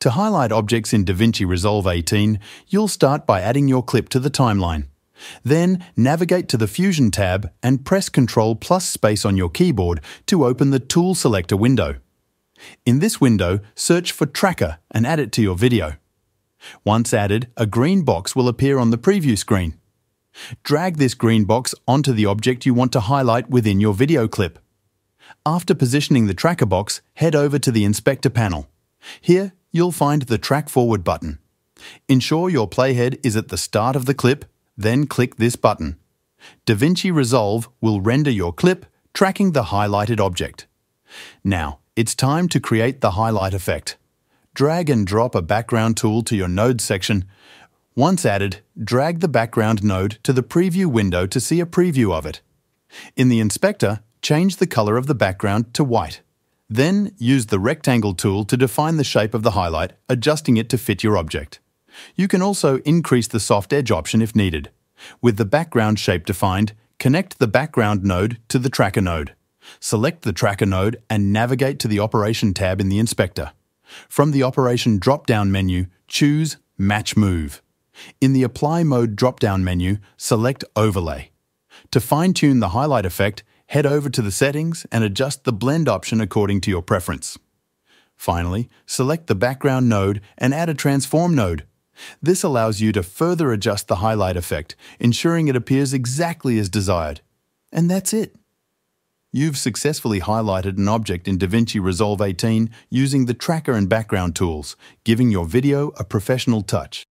To highlight objects in DaVinci Resolve 18, you'll start by adding your clip to the timeline. Then navigate to the Fusion tab and press Ctrl plus space on your keyboard to open the Tool Selector window. In this window, search for Tracker and add it to your video. Once added, a green box will appear on the preview screen. Drag this green box onto the object you want to highlight within your video clip. After positioning the tracker box, head over to the Inspector panel. Here, you'll find the Track Forward button. Ensure your playhead is at the start of the clip, then click this button. DaVinci Resolve will render your clip, tracking the highlighted object. Now, it's time to create the highlight effect. Drag and drop a background tool to your node section. Once added, drag the background node to the preview window to see a preview of it. In the inspector, change the color of the background to white. Then use the rectangle tool to define the shape of the highlight, adjusting it to fit your object. You can also increase the soft edge option if needed. With the background shape defined, connect the background node to the tracker node. Select the tracker node and navigate to the Operation tab in the inspector. From the Operation drop-down menu, choose Match Move. In the Apply Mode drop-down menu, select Overlay. To fine-tune the highlight effect, head over to the settings and adjust the blend option according to your preference. Finally, select the background node and add a transform node. This allows you to further adjust the highlight effect, ensuring it appears exactly as desired. And that's it. You've successfully highlighted an object in DaVinci Resolve 18 using the tracker and background tools, giving your video a professional touch.